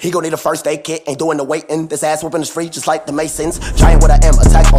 He gon' need a first aid kit, ain't doing the waiting. This ass whooping is free, just like the Masons. Giant with I am, attack